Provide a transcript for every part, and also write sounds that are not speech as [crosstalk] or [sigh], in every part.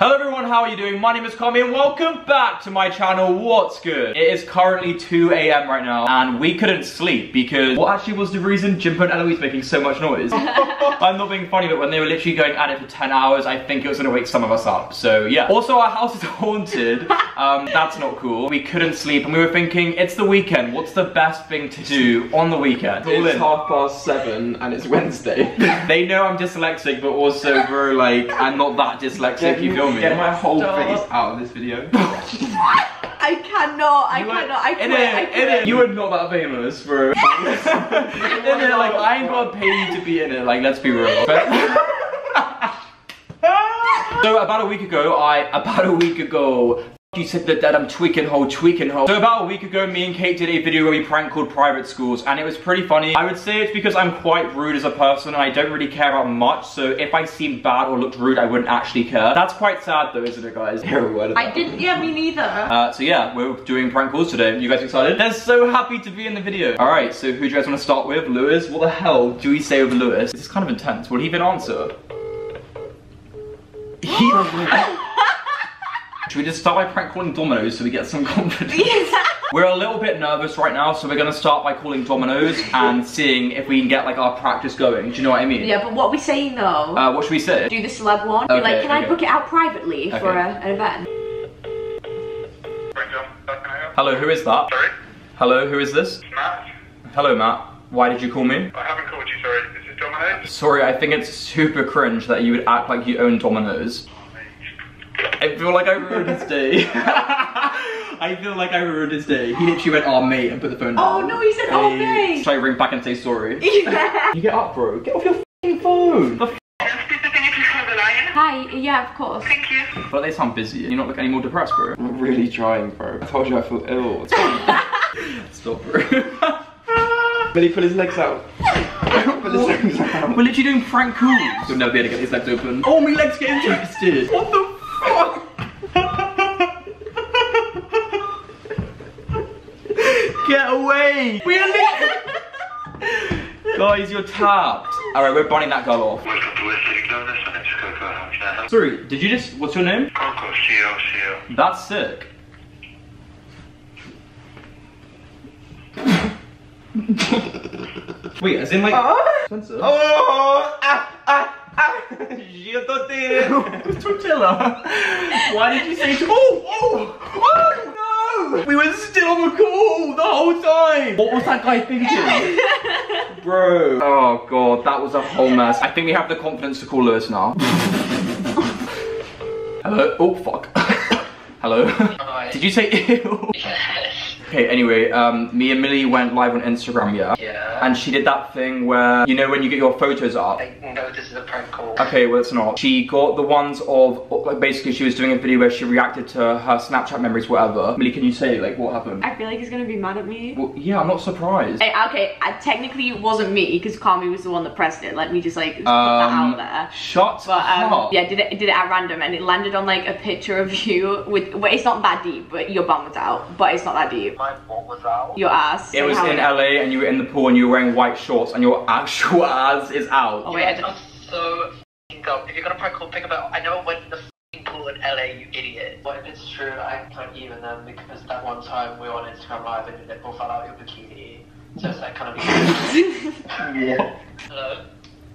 Hello everyone, how are you doing? My name is Carmi and welcome back to my channel, What's Good? It is currently 2 a.m. right now and we couldn't sleep because what actually was the reason Jimbo and Eloise making so much noise? [laughs] I'm not being funny, but when they were literally going at it for 10 hours, I think it was gonna wake some of us up. So yeah. Also, our house is [laughs] haunted. Um, that's not cool. We couldn't sleep and we were thinking, it's the weekend. What's the best thing to do on the weekend? It's half past seven and it's Wednesday. [laughs] They know I'm dyslexic, but also, bro, like, I'm not that dyslexic, you feel Get my whole Stop. face out of this video. [laughs] I cannot, I You cannot, I quit, innit, I quit. innit, You are not that famous, bro. [laughs] [laughs] in it, like, I ain't got paid to be in it, like, let's be real. So, about a week ago, I, about a week ago, you said that, that I'm tweaking hole, tweaking hole. So about a week ago, me and Kate did a video where we prank called private schools, and it was pretty funny. I would say it's because I'm quite rude as a person, and I don't really care about much, so if I seemed bad or looked rude, I wouldn't actually care. That's quite sad though, isn't it, guys? [laughs] Hear a word I didn't, yeah, me neither. Uh, so yeah, we're doing prank calls today. You guys excited? They're so happy to be in the video. All right, so who do you guys want to start with? Lewis? What the hell do we say with Lewis? This is kind of intense. Will he even answer? [laughs] [laughs] He... Should we just start by prank calling Domino's so we get some [laughs] confidence? We're a little bit nervous right now, so we're gonna start by calling Domino's and [laughs] seeing if we can get like our practice going. Do you know what I mean? yeah, but what are we saying though? Uh, what should we say? do the celeb one. Be Okay, like, can okay. I book it out privately for a, an event? Frank John, how can I help? Hello, who is that? Sorry? Hello, who is this? Matt? Hello, Matt. Why did you call me? I haven't called you, sorry. This is Domino's. Sorry, I think it's super cringe that you would act like you own Domino's. I feel like I ruined his day. [laughs] I feel like I ruined his day. He literally went, oh mate, and put the phone down. Oh no, he said, oh Hey. mate. Should I ring back and say sorry? [laughs] Yeah. You get up, bro. Get off your fucking phone. The f- Sister, can you please hold the line? Hi, yeah, of course. Thank you. but they sound busy. You're not look any more depressed, bro. I'm really trying, bro. I told you I feel ill. [laughs] Stop, bro. Billy, pull his legs out. pull his legs out. We're literally doing prank calls. You'll never be able to get his legs open. Oh, my legs get interested. What the away! We are li- Guys, you're tapped. Alright, we're banning that girl off. Welcome to West City Domino's. My name is Coco. How can I help? Sorry, did you just. What's your name? Coco, C-O, C-O. That's sick. [laughs] Wait, as in like. Spencer? Oh! Ah! Ah! Ah! Gio Tortilla. [laughs] Tortilla. Why did you say? Oh! Oh! Oh no! We were still on the call the whole time. What was that guy thinking? [laughs] Bro. Oh god, that was a whole mess. I think we have the confidence to call Lewis now. [laughs] Hello. Oh fuck. [laughs] Hello. Did you say ew? Okay, anyway, um, me and Millie went live on Instagram, yeah? Yeah. And she did that thing where, you know when you get your photos up? I know this is a prank call. Okay, well it's not. She got the ones of, like basically she was doing a video where she reacted to her Snapchat memories, whatever. Millie, can you say like what happened? I feel like he's gonna be mad at me. Well, yeah, I'm not surprised. Hey, okay, I, technically it wasn't me because Kami was the one that pressed it. Let me just like put that Um, out there. Shut But um, up. yeah, did it did it at random and it landed on like a picture of [laughs] you with. Well, it's not that deep, but your bum was out. But it's not that deep. My what was out? Your ass. It was in LA and you were in the pool and you were wearing white shorts and your [laughs] actual ass is out. Oh You wait, I guys don't- so f***ing dumb. If you're gonna prank call, think about. I know I went in the f***ing pool in LA, you idiot. But if it's true, I can't even them because that one time we were on Instagram Live and your nipple fell out your bikini. So it's like kind of. [laughs] What? [laughs] Hello.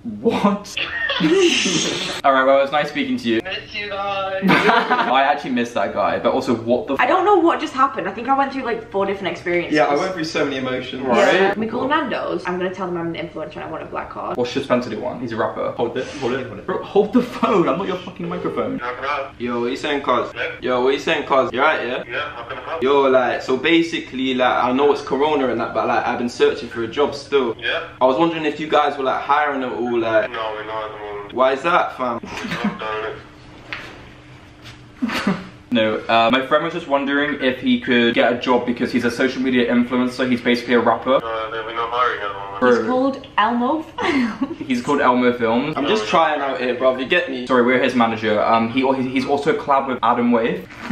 What? [laughs] Alright, well, it was nice speaking to you. Miss you guys. [laughs] I actually missed that guy, but also, what the I don't know what just happened. I think I went through like four different experiences. Yeah, I went through so many emotions. Right. Yeah, we call Nando's. I'm gonna tell them I'm an influencer and I want a black card. What should Spencer do one? He's a rapper. Hold it, hold it, hold it. Bro, hold the phone, I'm not your fucking microphone. How can I help? Yo, what are you saying, cuz? Yo, what are you saying, cuz? You right, yeah? Yeah, how can I help? Yo, like, so basically, like, I know it's Corona and that, but like, I've been searching for a job still. Yeah? I was wondering if you guys were like hiring at all, like, No, we're not at the moment. why is that, fam? I've done it. [laughs] No, uh, my friend was just wondering if he could get a job because he's a social media influencer. He's basically a rapper. Uh, we're not hiring at the moment. Bro. It's called Elmo. He's called Elmo Films. I'm just trying out here, bro. You get me? Sorry, we're his manager. Um, he he's also a collab with Adam Wave. [laughs] [laughs]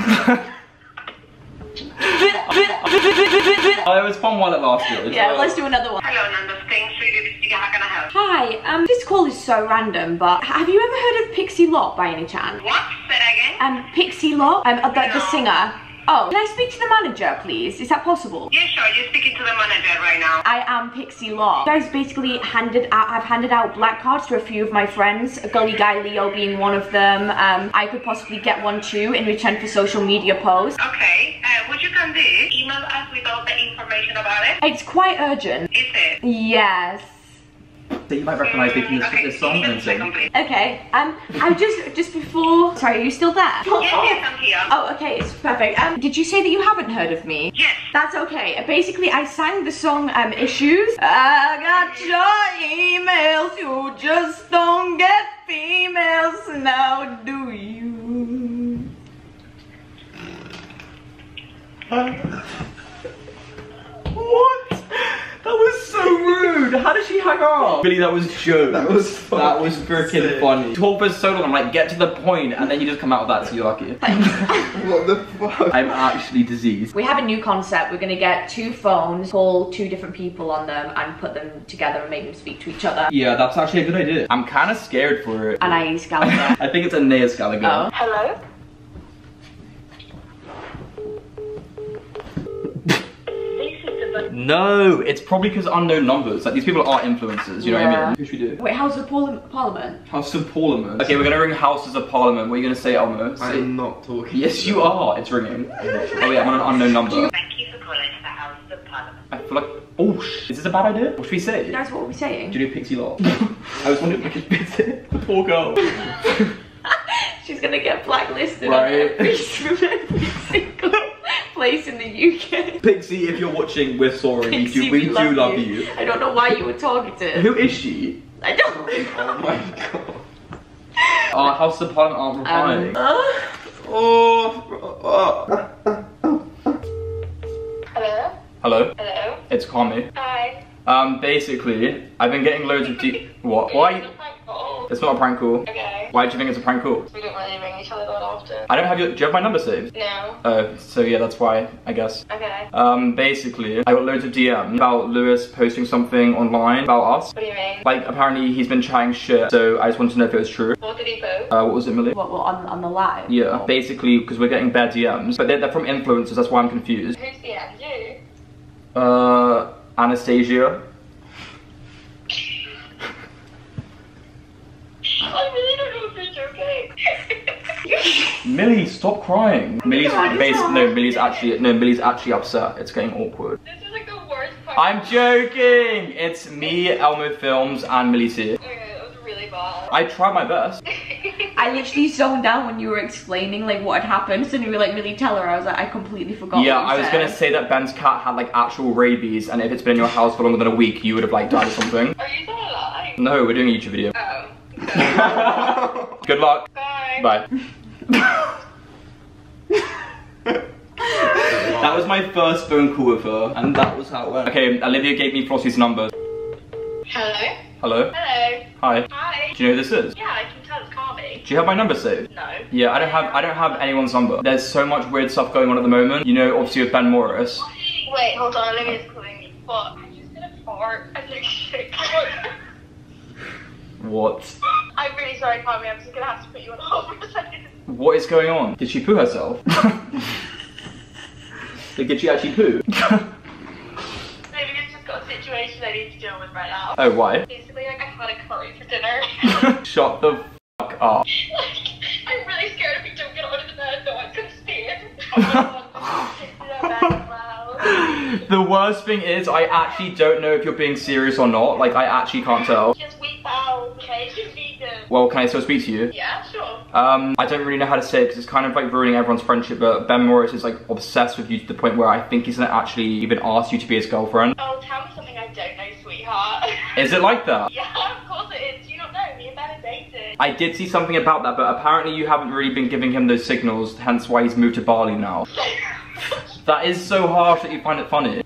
oh, it was fun while it lasted. yeah, let's do another one. Hello, Nanda Sting, Sweetie Biscuit, how can I help? Hi, um, this call is so random, but have you ever heard of Pixie Lott by any chance? What? Say again? um, Pixie Lott, um, uh, the, the singer. Oh, can I speak to the manager, please? Is that possible? Yeah, sure. You're speaking to the manager right now. I am Pixie Lott. You guys basically handed out, I've handed out black cards to a few of my friends, Gully Guy Leo being one of them. Um, I could possibly get one too in return for social media posts. Okay. Uh, what you can do, email us with all the information about it. It's quite urgent. Is it? Yes. So you might recognise making this, Okay, this song give and a second, sing. Okay, um, I just, just before, sorry, are you still there? Yes, yes, I'm here. Oh, okay, it's perfect. Um, did you say that you haven't heard of me? Yes. That's okay. Basically, I sang the song um, Issues. I got your emails, you just don't get females now, do you? What? That was so rude. How did she hang up? Billy, that was joke. That was That was freaking sick. funny. Talk for so long, I'm like, get to the point, and then you just come out with that, so you're lucky. [laughs] What the fuck? I'm actually diseased. We have a new concept. We're gonna get two phones, call two different people on them, and put them together and make them speak to each other. Yeah, that's actually a good idea. I'm kind of scared for it. And I Gallagher. [laughs] I think it's a Nea Scaliger. Oh. Hello? No, it's probably because unknown numbers. Like these people are influencers. You know what I mean? Who should we do? Wait, how's the parliament? parliament? House of Parliament. Okay, we're gonna ring Houses of Parliament. What are you gonna say, Elmo? Say- I'm not talking. Yes, you are. It's ringing. Oh yeah, I'm on an unknown number. Thank you for calling the House of Parliament. I feel like. Oh, sh- is this a bad idea? What should we say? Guys, what are we saying? Do you do Pixie Lott? [laughs] I was wondering if we could fix it. The poor girl. [laughs] She's gonna get blacklisted Right. on every, every single place in the UK. Pixie, if you're watching, we're sorry. we Pixie, do, we, do love you. I don't know why you were targeted. Who is she? I don't. Oh my god. Our House of Parliament aren't replying. Um, uh, Oh. oh. Hello? Hello, Hello? it's Kami. Hi. Um, basically, I've been getting loads of de- What? Why? It's not a prank call. Okay. Why do you think it's a prank call? We don't really ring each other that often. I don't have your. Do you have my number saved? No. Oh, so yeah, that's why, I guess. Okay. Um, basically, I got loads of DMs about Lewis posting something online about us. What do you mean? Like, apparently he's been chatting shit, so I just wanted to know if it was true. What did he post? Uh, what was it, Millie? what, what, on, on the live? Yeah, basically, because we're getting bad DMs, but they're, they're from influencers, that's why I'm confused. Who's the end? You? Uh, Anastasia. I really don't know if you're joking. Millie, stop crying. Millie's God, it's no, Millie's actually no, Millie's actually upset. It's getting awkward. this is like the worst part. I'm joking. It's me, Elmo Films, and Millie's here. Okay, that was really bad. I tried my best. [laughs] I literally zoned out when you were explaining like what had happened, so you were like, really tell her. I was like, I completely forgot. Yeah, what you I was said. gonna say that Ben's cat had like actual rabies, and if it's been in your house for longer than a week, you would have like died or something. Are you still alive? No, we're doing a YouTube video. Oh. [laughs] Good luck. Bye. Bye. [laughs] that was my first phone call with her, and that was how it went. Okay, Olivia gave me Flossie's number. Hello? Hello? Hello? Hi. Hi. Do you know who this is? Yeah, I can tell it's Carmi. Do you have my number saved? No. Yeah, I don't have I don't have anyone's number. There's so much weird stuff going on at the moment. You know, obviously with Ben Morris. Wait, hold on, Olivia's calling me. What? I'm just gonna fart and like shit. What? I'm really sorry, Carmi. I'm just gonna have to put you on hold for a second. What is going on? Did she poo herself? [laughs] Like, Did she actually poo? [laughs] Maybe it's just got a situation I need to deal with right now. oh, why? Basically, like I had a curry for dinner. [laughs] Shut the fuck up. like, I'm really scared if we don't get onto the bed, no one can see it. [laughs] The worst thing is, I actually don't know if you're being serious or not. Like, I actually can't tell. Just weep out, okay? Just vegan. Well, can I still speak to you? Yeah, sure. Um, I don't really know how to say it because it's kind of like ruining everyone's friendship. But Ben Morris is like obsessed with you to the point where I think he's gonna actually even ask you to be his girlfriend. Oh, tell me something I don't know, sweetheart. [laughs] Is it like that? yeah, of course it is. You don't know. Me and Ben are dating. I did see something about that, but apparently you haven't really been giving him those signals. Hence why he's moved to Bali now. [laughs] That is so harsh that you find it funny.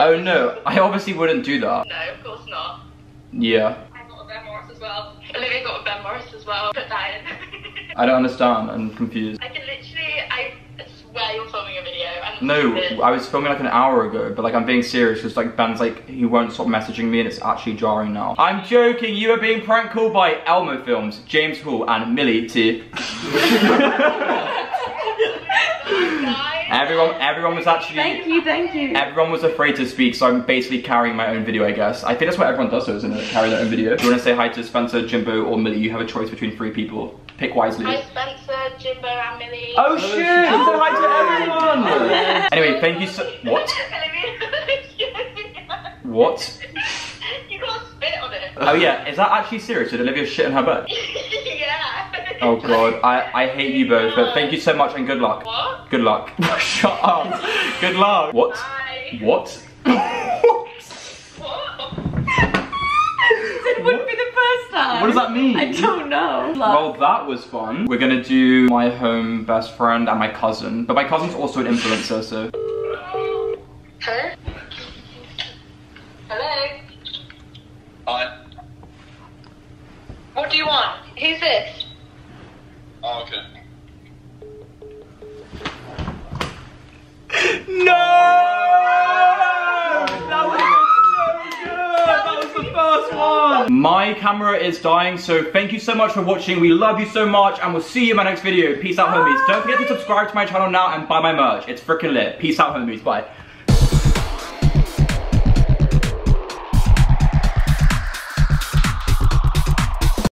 Oh no, I obviously wouldn't do that. no, of course not. Yeah, I got a Ben Morris as well. Olivia got a Ben Morris as well. Put that in. [laughs] I don't understand. I'm confused. I can literally, I swear you're filming a video, No, stupid. I was filming like an hour ago, but like I'm being serious because like Ben's like he won't stop messaging me and it's actually jarring now. I'm joking. You are being prank called by Elmo Films, James Hall, and Millie T. [laughs] Guys. everyone, everyone was actually. Thank you, thank you. Everyone was afraid to speak, so I'm basically carrying my own video, I guess. I think that's what everyone does, though, isn't it? Carry their own video. Do you want to say hi to Spencer, Jimbo, or Millie? You have a choice between three people. Pick wisely. Hi Spencer, Jimbo, and Millie. Oh shit! Say hi to everyone! anyway, thank you so. What? What? [laughs] you can't spit on it. Oh yeah, is that actually serious? Did Olivia shit in her bed? [laughs] yeah. Oh god, I, I hate you both, but thank you so much and good luck. What? Good luck. [laughs] Shut up. Good luck. What? Bye. What? What? [laughs] It would be the first time. What does that mean? I don't know. Well, that was fun. We're gonna do my home best friend and my cousin, but my cousin's also an influencer, so. Hello? Hello? Hi. What do you want? Who's this? Oh, okay. No! That was so good! That was the first one! My camera is dying, so thank you so much for watching. We love you so much, and we'll see you in my next video. Peace out, homies. Don't forget to subscribe to my channel now and buy my merch. It's freaking lit. Peace out, homies. Bye.